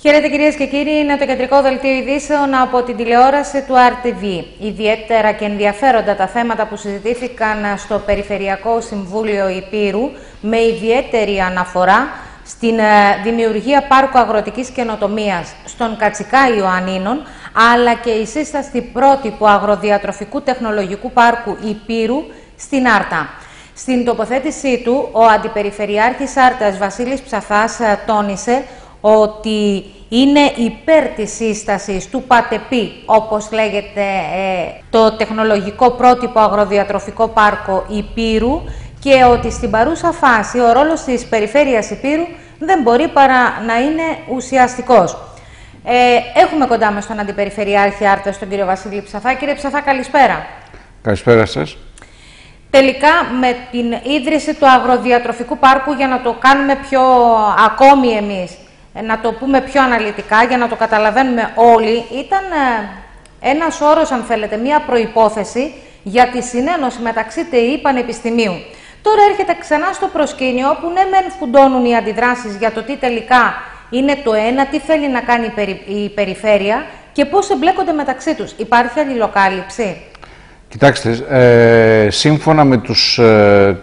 Χαίρετε κυρίες και κύριοι, είναι το κεντρικό δελτίο ειδήσεων από την τηλεόραση του RTV. Ιδιαίτερα και ενδιαφέροντα τα θέματα που συζητήθηκαν στο Περιφερειακό Συμβούλιο Υπήρου με ιδιαίτερη αναφορά στην ε, δημιουργία πάρκου αγροτικής καινοτομίας στον Κατσικά Ιωαννίνων, αλλά και η σύσταση πρότυπου αγροδιατροφικού τεχνολογικού πάρκου Υπήρου στην Άρτα. Στην τοποθέτησή του, ο Αντιπεριφερειάρχης Άρτας Βασίλης Ψαθάς ε, τόνισε ότι είναι υπέρ της σύστασης του ΠΑΤΕΠΗ, όπως λέγεται ε, το τεχνολογικό πρότυπο αγροδιατροφικό πάρκο Υπήρου και ότι στην παρούσα φάση ο ρόλος της περιφέρειας Υπήρου δεν μπορεί παρά να είναι ουσιαστικός. Ε, έχουμε κοντά μας τον Αντιπεριφερειάρχη Άρτας, τον κύριο Βασίλη Ψαθά. Κύριε Ψαθά, καλησπέρα. Καλησπέρα σας. Τελικά με την ίδρυση του αγροδιατροφικού πάρκου για να το κάνουμε πιο ακόμη εμείς, ε, να το πούμε πιο αναλυτικά, για να το καταλαβαίνουμε όλοι, ήταν ε, ένας όρος, αν θέλετε, μία προϋπόθεση για τη συνένωση μεταξύ ΤΕΗ Πανεπιστημίου. Τώρα έρχεται ξανά στο προσκήνιο, όπου ναι μεν φουντώνουν οι αντιδράσεις για το τι τελικά είναι το ένα, τι θέλει να κάνει η περιφέρεια και πώς εμπλέκονται μεταξύ τους. Υπάρχει αλληλοκάλυψη; Κοιτάξτε, ε, σύμφωνα με τους ε,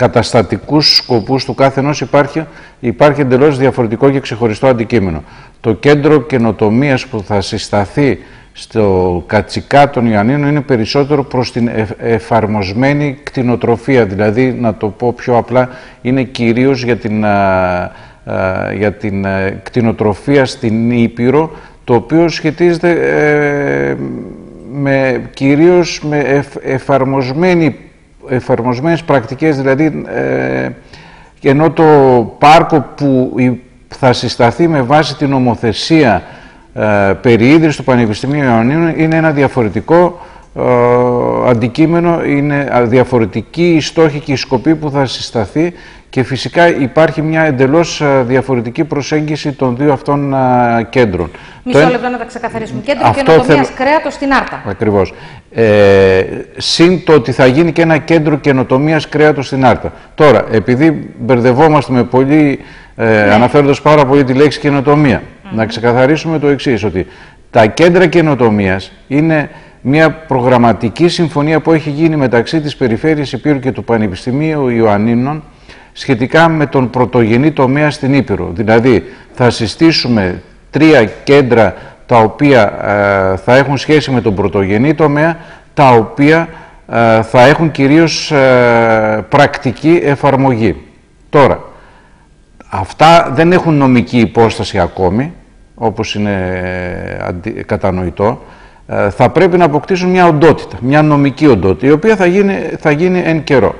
καταστατικούς σκοπούς του κάθε ενός υπάρχει, υπάρχει εντελώς διαφορετικό και ξεχωριστό αντικείμενο. Το κέντρο καινοτομίας που θα συσταθεί στο Κατσικά των Ιωαννίνων είναι περισσότερο προς την εφαρμοσμένη κτηνοτροφία, δηλαδή να το πω πιο απλά είναι κυρίως για την, για την κτηνοτροφία στην Ήπειρο, το οποίο σχετίζεται ε, με, κυρίως με εφ, εφαρμοσμένη, εφαρμοσμένες πρακτικές, δηλαδή ε, ενώ το πάρκο που θα συσταθεί με βάση την ομοθεσία ε, περί ίδρυσης του Πανεπιστημίου Ιωαννίνων είναι ένα διαφορετικό ε, αντικείμενο, είναι διαφορετική η στόχη και η σκοπή που θα συσταθεί και φυσικά υπάρχει μια εντελώς ε, διαφορετική προσέγγιση των δύο αυτών ε, κέντρων. Μισό λεπτό να τα ξεκαθαρίσουμε. Κέντρο καινοτομίας θέλ... κρέατος στην Άρτα. Ακριβώς. Ε, συν το ότι θα γίνει και ένα κέντρο καινοτομίας κρέατος στην Άρτα. Τώρα, επειδή μπερδευόμαστε με πολύ, ε, ναι. αναφέροντας πάρα πολύ τη λέξη καινοτομία, να ξεκαθαρίσουμε το εξής ότι τα κέντρα καινοτομίας είναι μια προγραμματική συμφωνία που έχει γίνει μεταξύ της Περιφέρειας Υπήρου και του Πανεπιστημίου Ιωαννίνων σχετικά με τον πρωτογενή τομέα στην Ήπειρο. Δηλαδή θα συστήσουμε τρία κέντρα τα οποία ε, θα έχουν σχέση με τον πρωτογενή τομέα, τα οποία ε, θα έχουν κυρίως ε, πρακτική εφαρμογή. Τώρα, αυτά δεν έχουν νομική υπόσταση ακόμη, όπως είναι κατανοητό, θα πρέπει να αποκτήσουν μια οντότητα, μια νομική οντότητα, η οποία θα γίνει, θα γίνει εν καιρό.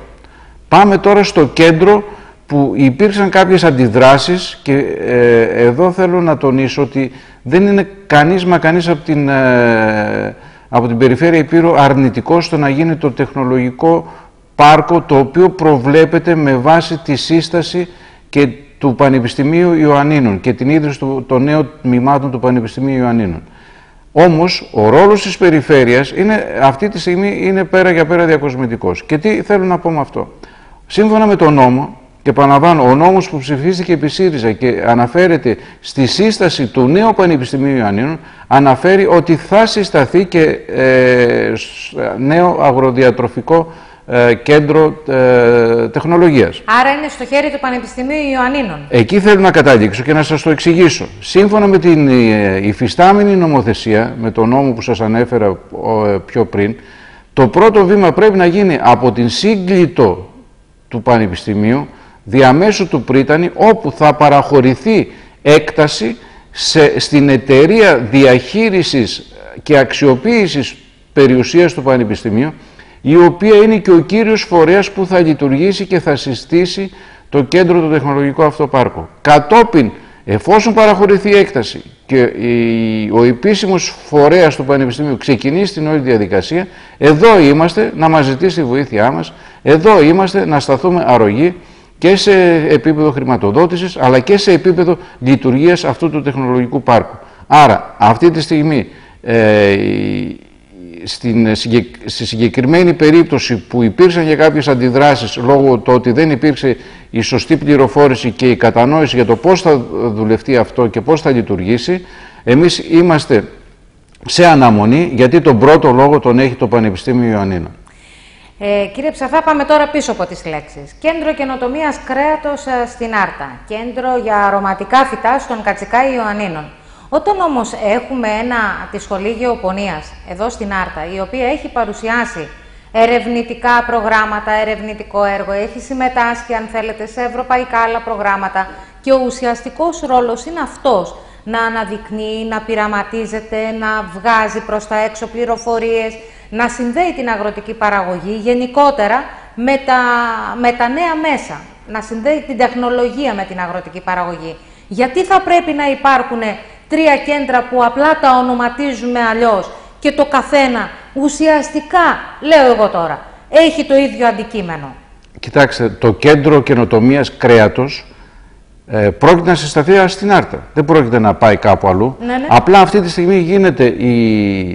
Πάμε τώρα στο κέντρο που υπήρξαν κάποιες αντιδράσεις και ε, εδώ θέλω να τονίσω ότι δεν είναι κανείς μα κανείς από την, ε, από την περιφέρεια Υπήρου αρνητικός στο να γίνει το τεχνολογικό πάρκο το οποίο προβλέπεται με βάση τη σύσταση και του Πανεπιστημίου Ιωαννίνων και την ίδρυση των νέων τμήματων του Πανεπιστημίου Ιωαννίνων. Όμως, ο ρόλος της περιφέρειας είναι, αυτή τη στιγμή είναι πέρα για πέρα διακοσμητικός. Και τι θέλω να πω με αυτό; Σύμφωνα με τον νόμο, και επαναλαμβάνω, ο νόμος που ψηφίστηκε επί ΣΥΡΙΖΑ και αναφέρεται στη σύσταση του νέου Πανεπιστημίου Ιωαννίνων, αναφέρει ότι θα συσταθεί και ε, νέο αγροδιατροφικό ε, κέντρο ε, τεχνολογίας. Άρα είναι στο χέρι του Πανεπιστημίου Ιωαννίνων. Εκεί θέλω να καταδείξω και να σας το εξηγήσω. Σύμφωνα με την ε, υφιστάμενη νομοθεσία, με τον νόμο που σας ανέφερα ε, πιο πριν, το πρώτο βήμα πρέπει να γίνει από την σύγκλιτο του Πανεπιστημίου διαμέσου του Πρίτανη όπου θα παραχωρηθεί έκταση σε, στην εταιρεία διαχείρισης και αξιοποίησης περιουσίας του Πανεπιστημίου η οποία είναι και ο κύριος φορέας που θα λειτουργήσει και θα συστήσει το κέντρο του τεχνολογικού αυτό πάρκο. Κατόπιν, εφόσον παραχωρηθεί έκταση και ο επίσημος φορέας του Πανεπιστημίου ξεκινήσει την όλη διαδικασία, εδώ είμαστε να μας ζητήσει τη βοήθειά μας, εδώ είμαστε να σταθούμε αρρωγοί και σε επίπεδο χρηματοδότησης αλλά και σε επίπεδο λειτουργίας αυτού του τεχνολογικού πάρκου. Άρα αυτή τη στιγμή ε, στην, στη συγκεκριμένη περίπτωση που υπήρξαν για κάποιες αντιδράσεις λόγω του ότι δεν υπήρξε η σωστή πληροφόρηση και η κατανόηση για το πώς θα δουλευτεί αυτό και πώς θα λειτουργήσει, εμείς είμαστε σε αναμονή γιατί τον πρώτο λόγο τον έχει το Πανεπιστήμιο Ιωαννίνων. Ε, κύριε Ψαφά, πάμε τώρα πίσω από τις λέξεις. Κέντρο καινοτομίας κρέατος ε, στην Άρτα. Κέντρο για αρωματικά φυτά στον Κατσικά Ιωαννίνων. Όταν όμως έχουμε ένα τη σχολή γεωπονίας εδώ στην Άρτα, η οποία έχει παρουσιάσει ερευνητικά προγράμματα, ερευνητικό έργο, έχει συμμετάσχει αν θέλετε σε ευρωπαϊκά άλλα προγράμματα και ο ουσιαστικός ρόλος είναι αυτός, να αναδεικνύει, να πειραματίζεται, να βγάζει προς τα έξω πληροφορίες, να συνδέει την αγροτική παραγωγή γενικότερα με τα, με τα νέα μέσα, να συνδέει την τεχνολογία με την αγροτική παραγωγή. Γιατί θα πρέπει να υπάρχουν τρία κέντρα που απλά τα ονοματίζουμε αλλιώς και το καθένα ουσιαστικά, λέω εγώ τώρα, έχει το ίδιο αντικείμενο. Κοιτάξτε, το κέντρο καινοτομίας κρέατος ε, πρόκειται να συσταθεί στην Άρτα. Δεν πρόκειται να πάει κάπου αλλού. Ναι, ναι. Απλά αυτή τη στιγμή γίνεται, η,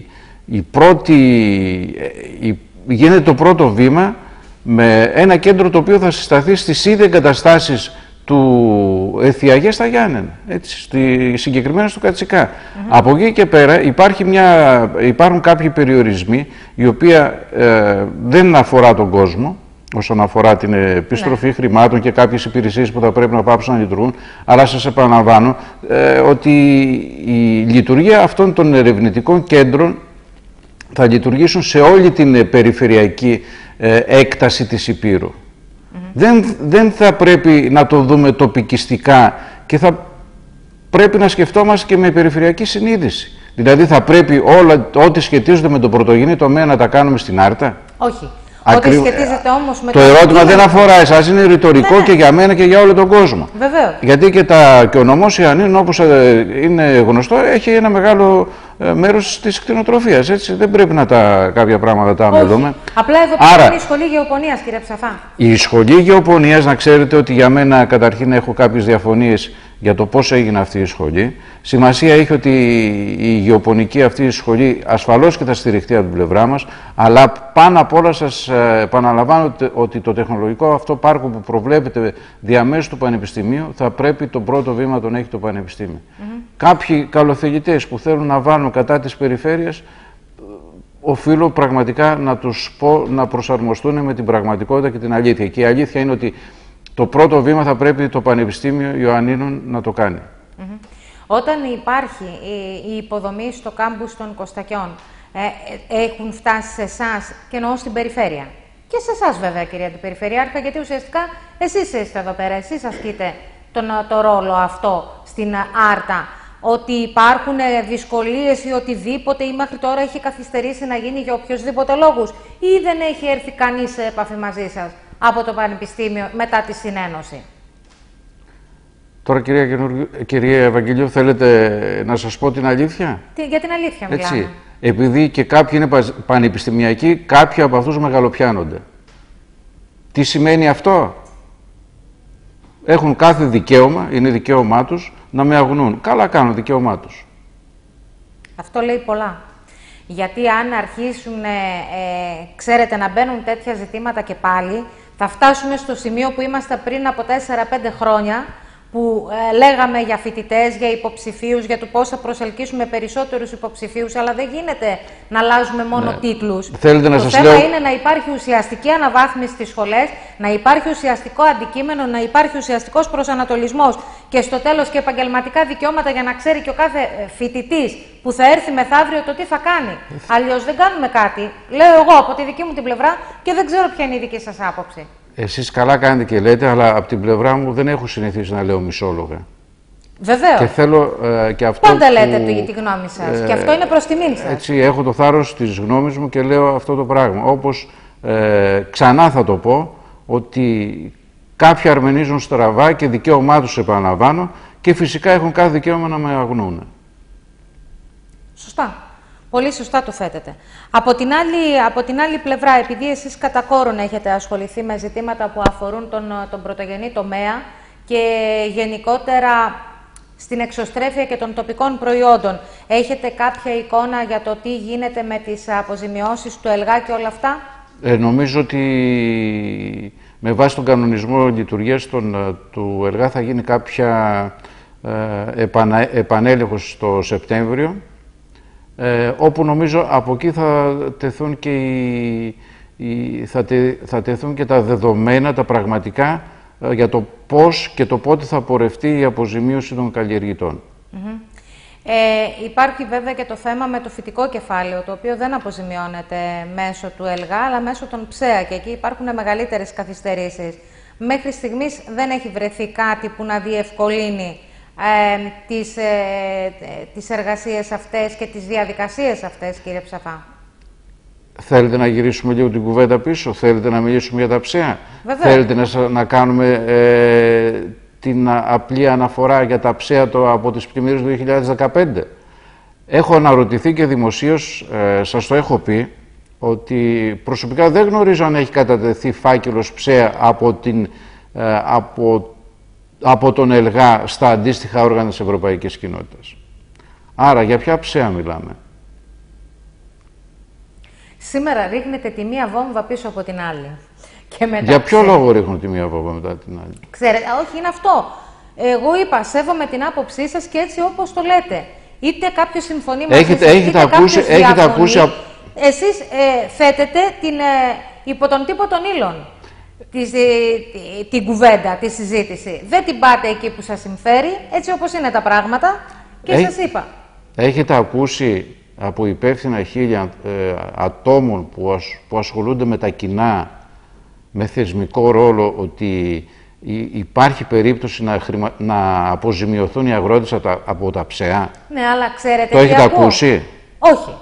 η πρώτη, ε, η, γίνεται το πρώτο βήμα με ένα κέντρο το οποίο θα συσταθεί στις ίδιες εγκαταστάσεις του Εθιαγέ στα Γιάννενα, έτσι, στη, συγκεκριμένα στο Κατσικά. Από εκεί και πέρα υπάρχει μια, υπάρχουν κάποιοι περιορισμοί οι οποίοι ε, δεν αφορά τον κόσμο όσον αφορά την επιστροφή ναι. χρημάτων και κάποιες υπηρεσίες που θα πρέπει να πάψουν να λειτουργούν, αλλά σας επαναλαμβάνω ε, ότι η λειτουργία αυτών των ερευνητικών κέντρων θα λειτουργήσουν σε όλη την περιφερειακή ε, έκταση της Υπήρου δεν, δεν θα πρέπει να το δούμε τοπικιστικά και θα πρέπει να σκεφτόμαστε και με περιφερειακή συνείδηση. Δηλαδή θα πρέπει όλα ό,τι σχετίζονται με το πρωτογενή τομέα να τα κάνουμε στην Άρτα; Όχι. Ό,τι σχετίζεται όμως με το, το ερώτημα δεν αφορά εσάς, είναι ρητορικό ναι, ναι. και για μένα και για όλο τον κόσμο. Βεβαίως. Γιατί και, τα, και ο νομός Ιαννίνου, όπως ε, είναι γνωστό, έχει ένα μεγάλο ε, μέρος της κτηνοτροφίας. Δεν πρέπει να τα κάποια πράγματα τα αμελούμε. Απλά εδώ Άρα, είναι η σχολή γεωπονίας, κύριε Ψαφά. Η σχολή γεωπονίας, να ξέρετε ότι για μένα καταρχήν έχω κάποιες διαφωνίες για το πώς έγινε αυτή η σχολή. Σημασία έχει ότι η γεωπονική αυτή η σχολή ασφαλώς και θα στηριχτεί από την πλευρά μας, αλλά πάνω απ' όλα σας ε, επαναλαμβάνω ότι το τεχνολογικό αυτό πάρκο που προβλέπεται διαμέσου του Πανεπιστημίου θα πρέπει το πρώτο βήμα τον έχει το Πανεπιστήμιο. Mm Κάποιοι καλοθελητές που θέλουν να βάλουν κατά της περιφέρειας οφείλω πραγματικά να τους πω να προσαρμοστούν με την πραγματικότητα και την αλήθεια. Και η αλήθεια είναι ότι το πρώτο βήμα θα πρέπει το Πανεπιστήμιο Ιωαννίνων να το κάνει. Όταν υπάρχει η υποδομή στο κάμπους των Κωστακιών, ε, ε, έχουν φτάσει σε εσάς και εννοώ στην περιφέρεια. Και σε εσάς βέβαια κυρία την Περιφερειάρχα, γιατί ουσιαστικά εσείς είστε εδώ πέρα, εσείς ασκείτε τον, το ρόλο αυτό στην Άρτα. Ότι υπάρχουν ε, δυσκολίες ή οτιδήποτε ή μέχρι τώρα έχει καθυστερήσει να γίνει για οποιοδήποτε λόγους ή δεν έχει έρθει κανείς σε επαφή μαζί σας από το Πανεπιστήμιο μετά τη συνένωση. Τώρα, κυρία, κυρία Ευαγγελίου, θέλετε να σας πω την αλήθεια; Τι, για την αλήθεια μιλάμε. Έτσι, επειδή και κάποιοι είναι πανεπιστημιακοί, κάποιοι από αυτούς μεγαλοπιάνονται. Τι σημαίνει αυτό; Έχουν κάθε δικαίωμα, είναι δικαίωμά τους, να με αγνούν. Καλά κάνουν δικαίωμά τους. Αυτό λέει πολλά. Γιατί αν αρχίσουν, ε, ε ξέρετε, να μπαίνουν τέτοια ζητήματα και πάλι, θα φτάσουμε στο σημείο που είμαστε πριν από 4-5 χρόνια, που ε, λέγαμε για φοιτητές, για υποψηφίους, για το πώς θα προσελκύσουμε περισσότερους υποψηφίους, αλλά δεν γίνεται να αλλάζουμε μόνο ναι. τίτλους. το θέμα λέω... είναι να υπάρχει ουσιαστική αναβάθμιση στις σχολές, να υπάρχει ουσιαστικό αντικείμενο, να υπάρχει ουσιαστικός προσανατολισμός και στο τέλος και επαγγελματικά δικαιώματα για να ξέρει και ο κάθε ε, φοιτητής που θα έρθει μεθαύριο το τι θα κάνει. Αλλιώς δεν κάνουμε κάτι. Λέω εγώ από τη δική μου την πλευρά και δεν ξέρω ποια είναι η δική σας άποψη. Εσείς καλά κάνετε και λέτε, αλλά από την πλευρά μου δεν έχω συνηθίσει να λέω μισόλογα. Βεβαίως. Και θέλω ε, και αυτό. Πάντα που, λέτε τη, τη γνώμη σας. Ε, και αυτό είναι προς τιμήν σας. Έτσι, έχω το θάρρος της γνώμης μου και λέω αυτό το πράγμα. Όπως ε, ξανά θα το πω, ότι κάποιοι αρμενίζουν στραβά και δικαίωμά τους επαναλαμβάνω και φυσικά έχουν κάθε δικαίωμα να με αγνοούν. Σωστά. Πολύ σωστά το θέτετε. Από την άλλη, από την άλλη πλευρά, επειδή εσείς κατά κόρον έχετε ασχοληθεί με ζητήματα που αφορούν τον, τον πρωτογενή τομέα και γενικότερα στην εξωστρέφεια και των τοπικών προϊόντων. Έχετε κάποια εικόνα για το τι γίνεται με τις αποζημιώσεις του ΕΛΓΑ και όλα αυτά; Ε, νομίζω ότι με βάση τον κανονισμό λειτουργίας των, ε, του ΕΛΓΑ θα γίνει κάποια ε, επανα, επανέλεγχος στο Σεπτέμβριο, ε, όπου νομίζω από εκεί θα τεθούν και, οι, θα, θα τεθούν και τα δεδομένα, τα πραγματικά, ε, για το πώς και το πότε θα πορευτεί η αποζημίωση των καλλιεργητών. Ε, υπάρχει βέβαια και το θέμα με το φυτικό κεφάλαιο, το οποίο δεν αποζημιώνεται μέσω του ΕΛΓΑ, αλλά μέσω των ΨΕΑ και εκεί υπάρχουν μεγαλύτερες καθυστερήσεις. Μέχρι στιγμής δεν έχει βρεθεί κάτι που να διευκολύνει ε, τις, ε, τις εργασίες αυτές και τις διαδικασίες αυτές, κύριε Ψαφά. Θέλετε να γυρίσουμε λίγο την κουβέντα πίσω, θέλετε να μιλήσουμε για τα ψέα, θέλετε να, να κάνουμε ε, την απλή αναφορά για τα ψέα το, από τις πλημμύρες του 2015. Έχω αναρωτηθεί και δημοσίως, ε, σας το έχω πει, ότι προσωπικά δεν γνωρίζω αν έχει κατατεθεί φάκελος ψέα από, την, ε, από, από τον ΕΛΓΑ στα αντίστοιχα όργανα της Ευρωπαϊκής Κοινότητας. Άρα, για ποια ψέα μιλάμε; Σήμερα ρίχνετε τη μία βόμβα πίσω από την άλλη. Και μετά Για ποιο λόγο ρίχνουν τη μία βόμβα μετά την άλλη; Ξέρετε, όχι, είναι αυτό. Εγώ είπα, σέβομαι την άποψή σας και έτσι όπως το λέτε. Είτε κάποιος συμφωνεί μαζί έχετε, σας, έχετε είτε ακούσει, έχετε ακούσει... Εσείς ε, θέτετε την, ε, υπό τον τύπο των ύλων της, ε, την κουβέντα, τη συζήτηση. Δεν την πάτε εκεί που σας συμφέρει, έτσι όπως είναι τα πράγματα και Έχ, σας είπα. Έχετε ακούσει από υπεύθυνα χίλια ε, ατόμων που, που ασχολούνται με τα κοινά με θεσμικό ρόλο ότι υπάρχει περίπτωση να, χρημα... να αποζημιωθούν οι αγρότες από τα ψεά; Ναι, αλλά ξέρετε Το έχετε ακούσει; Όχι.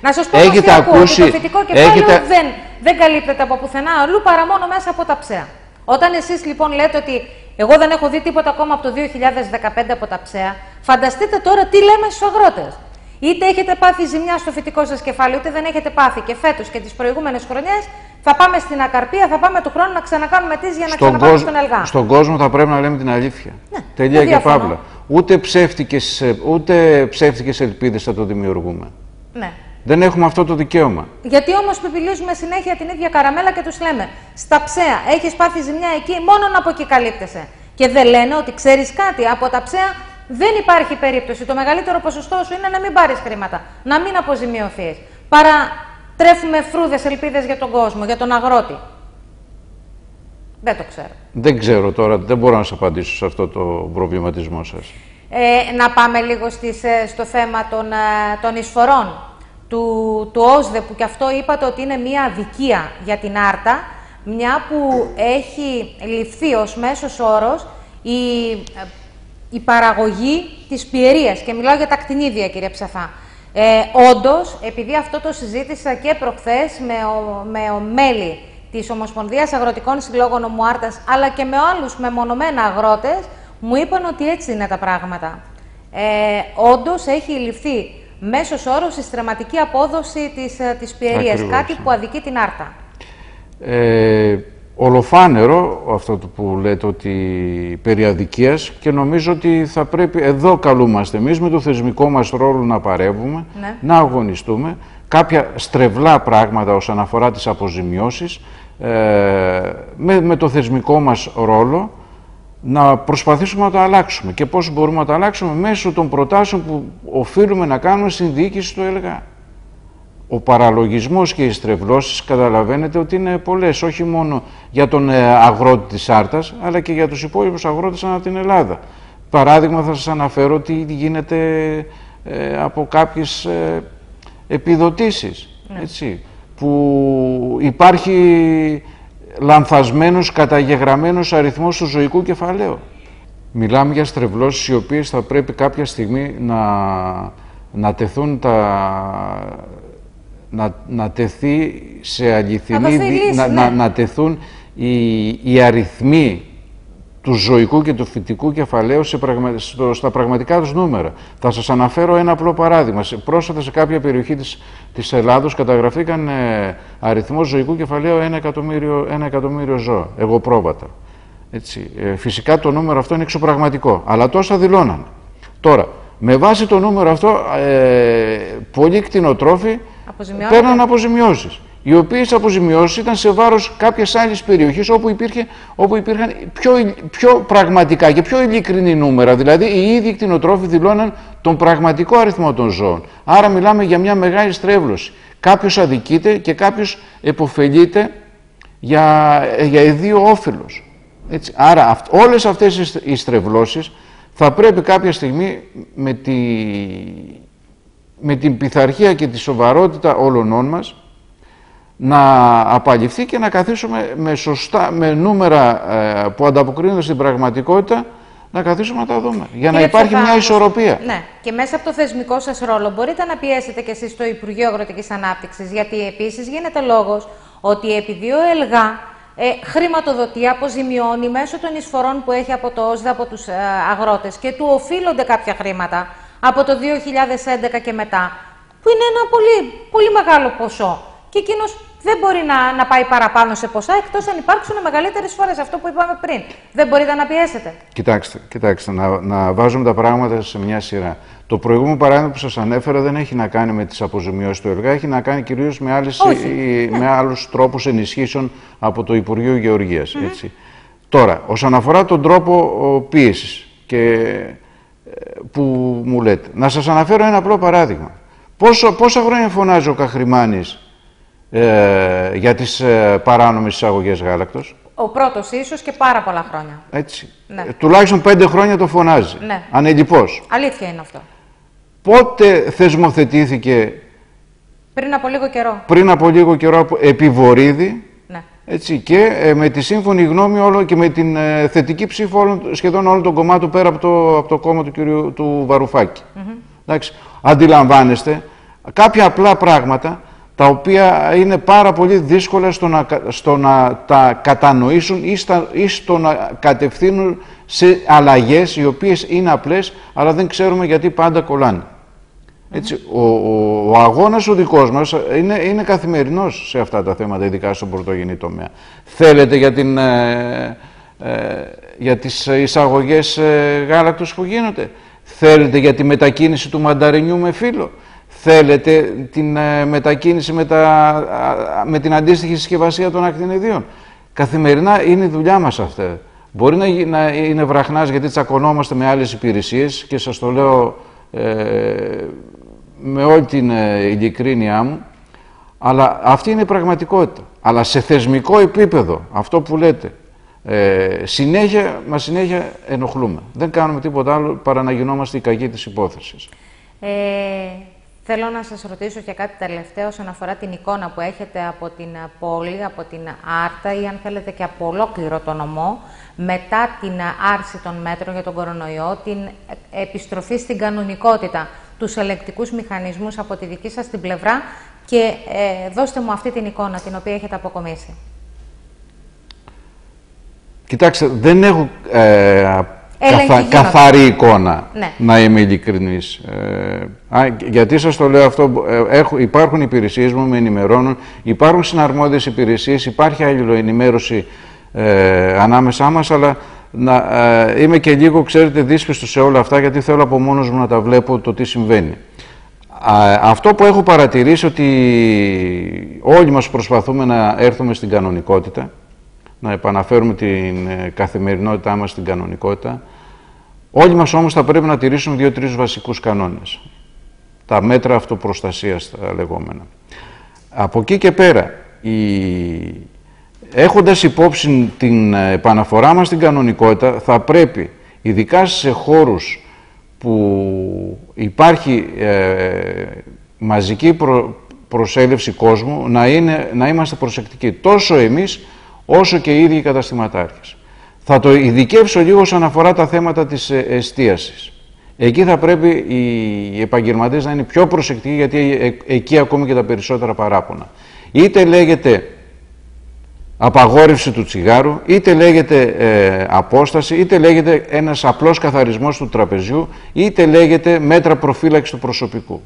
Να σας πω έχετε ακούσει. Ότι το φυτικό κεφάλαιο έχετε... δεν, δεν καλύπτεται από πουθενά αλλού παρά μόνο μέσα από τα ψέα. Όταν εσείς λοιπόν λέτε ότι εγώ δεν έχω δει τίποτα ακόμα από το 2015 από τα ψέα, φανταστείτε τώρα τι λέμε στους αγρότες. Είτε έχετε πάθει ζημιά στο φυτικό σας κεφάλαιο, είτε δεν έχετε πάθει και φέτος και τις προηγούμενες χρονιές, θα πάμε στην Ακαρπία, θα πάμε του χρόνου να ξανακάνουμε τις για να στον ξαναπάμε στον Ελγά. Στον κόσμο θα πρέπει να λέμε την αλήθεια. Ναι, Τελεία και παύλα. Ούτε ψεύτικες ούτε ψεύτικες ελπίδες θα το δημιουργούμε. Ναι. Δεν έχουμε αυτό το δικαίωμα. Γιατί όμως πιπιλίζουμε συνέχεια την ίδια καραμέλα και τους λέμε Στα ψέα, έχεις πάθει ζημιά εκεί, μόνο από εκεί καλύπτεσαι. Και δεν λένε ότι ξέρεις κάτι, από τα ψέα δεν υπάρχει περίπτωση. Το μεγαλύτερο ποσοστό σου είναι να μην πάρεις χρήματα, να μην αποζημιωθείς. Παρά τρέφουμε φρούδες ελπίδες για τον κόσμο, για τον αγρότη. Δεν το ξέρω. Δεν ξέρω τώρα, δεν μπορώ να σας απαντήσω σε αυτό το προβληματισμό σας. Ε, να πάμε λίγο στις, ε, στο θέμα των, ε, των εισφορών του, του ΟΣΔΕ, που και αυτό είπατε ότι είναι μια αδικία για την Άρτα, μια που έχει ληφθεί ως μέσος όρος η, ε, η παραγωγή της πιερίας. Και μιλάω για τα κτηνίδια, κύριε Ψαφά. Ε, Όντως, επειδή αυτό το συζήτησα και προχθές με, ο, με ο μέλη της Ομοσπονδίας Αγροτικών Συλλόγων Ομουάρτα, αλλά και με άλλους μεμονωμένα αγρότες, μου είπαν ότι έτσι είναι τα πράγματα. Ε, Όντως, έχει ληφθεί μέσος όρος η στραματική απόδοση της της ε, πιερίας, κάτι που αδικεί την άρτα. Ε, ολοφάνερο αυτό που λέτε ότι περί αδικίας και νομίζω ότι θα πρέπει, εδώ καλούμαστε εμείς με το θεσμικό μας ρόλο να παρεύουμε, ναι. να αγωνιστούμε, κάποια στρεβλά πράγματα όσον αφορά τις αποζημιώσεις, ε, με, με το θεσμικό μας ρόλο να προσπαθήσουμε να το αλλάξουμε. Και πώς μπορούμε να το αλλάξουμε μέσω των προτάσεων που οφείλουμε να κάνουμε στην διοίκηση του ΕΛΓΑ ο παραλογισμός και οι στρεβλώσεις καταλαβαίνετε ότι είναι πολλές, όχι μόνο για τον ε, αγρότη της Άρτας, αλλά και για τους υπόλοιπους αγρότες ανά την Ελλάδα. Παράδειγμα θα σας αναφέρω ότι γίνεται ε, από κάποιες ε, επιδοτήσεις, ναι. έτσι, που υπάρχει λανθασμένος, καταγεγραμμένος αριθμός του ζωικού κεφαλαίου. Μιλάμε για στρεβλώσεις οι οποίες θα πρέπει κάποια στιγμή να, να τεθούν τα, να, να τεθεί σε αληθινή, να, να, ναι. να, τεθούν οι, οι αριθμοί του ζωικού και του φυτικού κεφαλαίου σε στα πραγματικά τους νούμερα. Θα σας αναφέρω ένα απλό παράδειγμα. Πρόσφατα σε κάποια περιοχή της, της Ελλάδος καταγραφήκαν ε, αριθμός ζωικού κεφαλαίου 1 εκατομμύριο, ένα εκατομμύριο ζώα, εγώ πρόβατα. Έτσι. Ε, φυσικά το νούμερο αυτό είναι εξωπραγματικό, αλλά τόσα δηλώναν. Τώρα, με βάση το νούμερο αυτό, ε, πολλοί κτηνοτρόφοι παίρνουν αποζημιώσεις οι οποίες αποζημιώσει ήταν σε βάρος κάποιας άλλης περιοχής όπου, υπήρχε, όπου υπήρχαν πιο, πιο πραγματικά και πιο ειλικρινή νούμερα. Δηλαδή, οι ίδιοι κτηνοτρόφοι δηλώναν τον πραγματικό αριθμό των ζώων. Άρα, μιλάμε για μια μεγάλη στρέβλωση. Κάποιος αδικείται και κάποιος επωφελείται για, για ιδίο όφελο. Άρα, αυ, όλες αυτές οι στρεβλώσεις θα πρέπει κάποια στιγμή με, τη, με την πειθαρχία και τη σοβαρότητα όλων μας να απαλληφθεί και να καθίσουμε με, σωστά, με νούμερα ε, που ανταποκρίνονται στην πραγματικότητα να καθίσουμε να τα δούμε. Για να υπάρχει μια ισορροπία. Ναι. Και μέσα από το θεσμικό σας ρόλο μπορείτε να πιέσετε και εσείς στο Υπουργείο Αγροτικής Ανάπτυξης, γιατί επίσης γίνεται λόγος ότι επειδή ο ΕΛΓΑ ε, χρηματοδοτεί, αποζημιώνει μέσω των εισφορών που έχει από το ΩΣΔΑ, από τους ε, αγρότες και του οφείλονται κάποια χρήματα από το 2011 και μετά, που είναι ένα πολύ, πολύ μεγάλο ποσό. Και εκείνος δεν μπορεί να, να πάει παραπάνω σε ποσά εκτός αν υπάρξουν μεγαλύτερες φορές. Αυτό που είπαμε πριν. Δεν μπορείτε να πιέσετε. Κοιτάξτε, κοιτάξτε να, να βάζουμε τα πράγματα σε μια σειρά. Το προηγούμενο παράδειγμα που σας ανέφερα δεν έχει να κάνει με τις αποζημιώσεις του ΕΛΓΑ, έχει να κάνει κυρίως με, άλλες, με άλλους τρόπους ενισχύσεων από το Υπουργείο Γεωργίας. Mm Τώρα, όσον αφορά τον τρόπο πίεσης και ε, που μου λέτε, να σας αναφέρω ένα απλό παράδειγμα. Πόσο, πόσα χρόνια φωνάζει ο Καχρημάνης ε, για τις ε, παράνομες εισαγωγές γάλακτος. Ο πρώτος ίσως και πάρα πολλά χρόνια. Έτσι. Ναι. Ε, τουλάχιστον πέντε χρόνια το φωνάζει. Ναι. Ανελιπώς. Αλήθεια είναι αυτό. Πότε θεσμοθετήθηκε... Πριν από λίγο καιρό. Πριν από λίγο καιρό επιβορίδη. Ναι. Έτσι, και ε, με τη σύμφωνη γνώμη όλο και με την ε, θετική ψήφο όλων, σχεδόν όλων των κομμάτων πέρα από το, από το κόμμα του, κυρίου, του Βαρουφάκη. Mm Αντιλαμβάνεστε κάποια απλά πράγματα τα οποία είναι πάρα πολύ δύσκολα στο να, στο να τα κατανοήσουν ή, στα, ή στο να κατευθύνουν σε αλλαγές οι οποίες είναι απλές αλλά δεν ξέρουμε γιατί πάντα κολλάνε. Έτσι, ο, ο, ο αγώνας ο δικός μας είναι, είναι καθημερινός σε αυτά τα θέματα, ειδικά στον πρωτογενή τομέα. Θέλετε για, την, ε, ε, για τις εισαγωγές ε, γάλακτος που γίνονται; Θέλετε για τη μετακίνηση του μανταρινιού με φύλλο; Θέλετε την ε, μετακίνηση με, τα, με την αντίστοιχη συσκευασία των ακτινιδίων. Καθημερινά είναι η δουλειά μας αυτά. Μπορεί να, να είναι βραχνάς γιατί τσακωνόμαστε με άλλες υπηρεσίες και σας το λέω ε, με όλη την ε, ειλικρίνειά μου, αλλά αυτή είναι η πραγματικότητα. Αλλά σε θεσμικό επίπεδο, αυτό που λέτε, ε, συνέχεια, μας συνέχεια ενοχλούμε. Δεν κάνουμε τίποτα άλλο παρά να γινόμαστε η κακή της υπόθεσης. Ε, Θέλω να σας ρωτήσω και κάτι τελευταίο όσον αφορά την εικόνα που έχετε από την πόλη, από την Άρτα ή αν θέλετε και από ολόκληρο το νομό, μετά την άρση των μέτρων για τον κορονοϊό, την επιστροφή στην κανονικότητα, τους ελεκτικούς μηχανισμούς από τη δική σας την πλευρά και ε, δώστε μου αυτή την εικόνα την οποία έχετε αποκομίσει. Κοιτάξτε, δεν έχω ε, καθα, καθαρή εικόνα, ναι. να είμαι ειλικρινής. Ε, γιατί σας το λέω αυτό, ε, έχω, υπάρχουν υπηρεσίες μου, με ενημερώνουν, υπάρχουν συναρμόδιες υπηρεσίες, υπάρχει αλληλοενημέρωση ε, ανάμεσά μας, αλλά να, ε, είμαι και λίγο, ξέρετε, δύσπιστος σε όλα αυτά, γιατί θέλω από μόνος μου να τα βλέπω το τι συμβαίνει. αυτό που έχω παρατηρήσει ότι όλοι μας προσπαθούμε να έρθουμε στην κανονικότητα, να επαναφέρουμε την ε, καθημερινότητά μας στην κανονικότητα. Όλοι μας όμως θα πρέπει να τηρήσουμε δύο-τρεις βασικούς κανόνες. Τα μέτρα αυτοπροστασίας τα λεγόμενα. Από εκεί και πέρα, η... έχοντας υπόψη την ε, επαναφορά μας στην κανονικότητα, θα πρέπει, ειδικά σε χώρους που υπάρχει ε, μαζική προσέλευση κόσμου, να, είναι, να είμαστε προσεκτικοί. Τόσο εμείς, όσο και οι ίδιοι οι καταστηματάρχες. Θα το ειδικεύσω λίγο όσον αφορά τα θέματα της ε, εστίασης. Εκεί θα πρέπει οι επαγγελματίες να είναι πιο προσεκτικοί γιατί ε, εκεί ακόμη και τα περισσότερα παράπονα. Είτε λέγεται απαγόρευση του τσιγάρου, είτε λέγεται ε, απόσταση, είτε λέγεται ένας απλός καθαρισμός του τραπεζιού, είτε λέγεται μέτρα προφύλαξης του προσωπικού.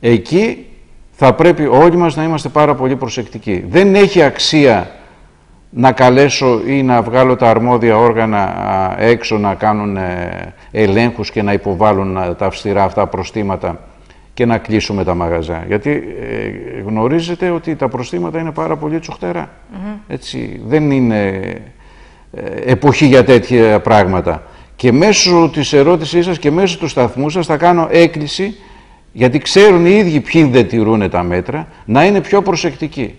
Εκεί θα πρέπει όλοι μας να είμαστε πάρα πολύ προσεκτικοί. Δεν έχει αξία να καλέσω ή να βγάλω τα αρμόδια όργανα έξω να κάνουν ε, ελέγχους και να υποβάλουν τα αυστηρά αυτά προστήματα και να κλείσουμε τα μαγαζιά. Γιατί ε, γνωρίζετε ότι τα προστήματα είναι πάρα πολύ τσοχτερά. Έτσι, δεν είναι ε, εποχή για τέτοια πράγματα. Και μέσω της ερώτησής σας και μέσω του σταθμού σας θα κάνω έκκληση, γιατί ξέρουν οι ίδιοι ποιοι δεν τηρούν τα μέτρα, να είναι πιο προσεκτικοί.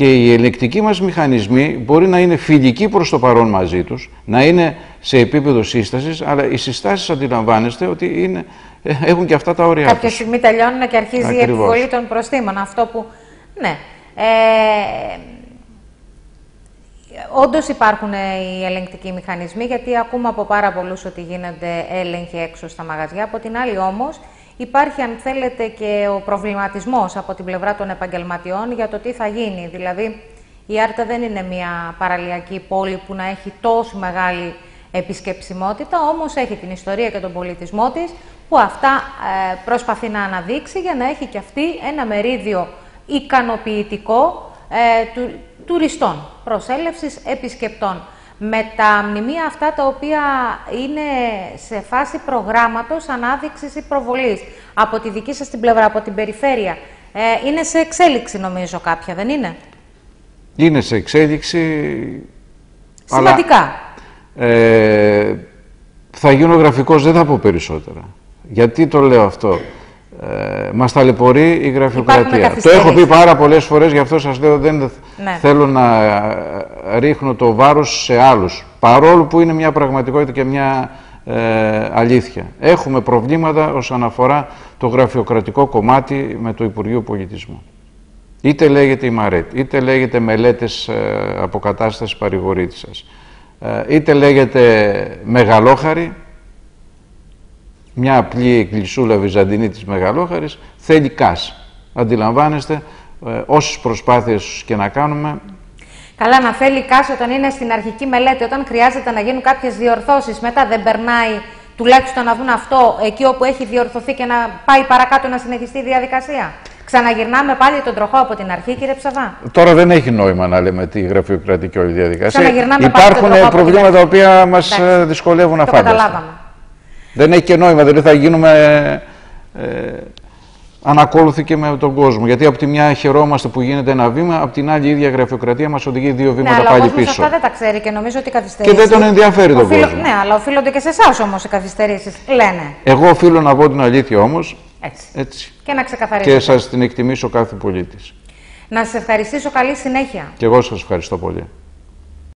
Και οι ελεκτικοί μας μηχανισμοί μπορεί να είναι φιλικοί προς το παρόν μαζί τους, να είναι σε επίπεδο σύστασης, αλλά οι συστάσεις αντιλαμβάνεστε ότι είναι, ε, έχουν και αυτά τα όρια Κάποια στιγμή τελειώνουν και αρχίζει Ακριβώς. η επιβολή των προστήμων. Αυτό που... Ναι. Ε, όντως υπάρχουν οι ελεγκτικοί μηχανισμοί, γιατί ακούμε από πάρα πολλούς ότι γίνονται έλεγχοι έξω στα μαγαζιά. Από την άλλη όμως, υπάρχει αν θέλετε και ο προβληματισμός από την πλευρά των επαγγελματιών για το τι θα γίνει. Δηλαδή, η Άρτα δεν είναι μια παραλιακή πόλη που να έχει τόσο μεγάλη επισκεψιμότητα, όμως έχει την ιστορία και τον πολιτισμό της, που αυτά ε, προσπαθεί να αναδείξει για να έχει και αυτή ένα μερίδιο ικανοποιητικό ε, του, τουριστών, προσέλευσης επισκεπτών. Με τα μνημεία αυτά τα οποία είναι σε φάση προγράμματος ανάδειξης ή προβολής από τη δική σας την πλευρά, από την περιφέρεια, ε, είναι σε εξέλιξη νομίζω κάποια, δεν είναι; Είναι σε εξέλιξη. Σημαντικά. ε, θα γίνω γραφικός, δεν θα πω περισσότερα. Γιατί το λέω αυτό; Ε, μας ταλαιπωρεί η γραφειοκρατία. Το έχω πει πάρα πολλές φορές, γι' αυτό σας λέω δεν ναι. θέλω να ε, ρίχνω το βάρος σε άλλους. Παρόλο που είναι μια πραγματικότητα και μια ε, αλήθεια. Έχουμε προβλήματα όσον αφορά το γραφειοκρατικό κομμάτι με το Υπουργείο Πολιτισμού. Είτε λέγεται η ΜΑΡΕΤ, είτε λέγεται μελέτες ε, αποκατάστασης παρηγορήτης σας, ε, είτε λέγεται μεγαλόχαρη, μια απλή εκκλησούλα βυζαντινή της Μεγαλόχαρης θέλει κάς. Αντιλαμβάνεστε ε, όσες προσπάθειες και να κάνουμε. Καλά να θέλει κάς όταν είναι στην αρχική μελέτη, όταν χρειάζεται να γίνουν κάποιες διορθώσεις, μετά δεν περνάει τουλάχιστον να δουν αυτό εκεί όπου έχει διορθωθεί και να πάει παρακάτω να συνεχιστεί η διαδικασία. Ξαναγυρνάμε πάλι τον τροχό από την αρχή, κύριε Ψαβά. Τώρα δεν έχει νόημα να λέμε τη γραφειοκρατική όλη διαδικασία. Υπάρχουν πάλι τον προβλήματα τα οποία μας ε, δυσκολεύουν να φανταστούμε. Καταλάβαμε. Δεν έχει και νόημα, δηλαδή θα γίνουμε ε, ανακόλουθοι και με τον κόσμο. Γιατί από τη μια χαιρόμαστε που γίνεται ένα βήμα, από την άλλη η ίδια γραφειοκρατία μας οδηγεί δύο βήματα ναι, πάλι πίσω. Αυτά δεν τα ξέρει και νομίζω ότι καθυστερήσεις. Και δεν τον ενδιαφέρει τον κόσμο. Ναι, αλλά οφείλονται και σε εσάς όμως οι καθυστερήσεις. Λένε. Εγώ οφείλω να πω την αλήθεια όμως. Έτσι. Έτσι. Και να ξεκαθαρίσω. Και σας την εκτιμήσω κάθε πολίτης. Να σας ευχαριστήσω. Καλή συνέχεια. Και εγώ σας ευχαριστώ πολύ.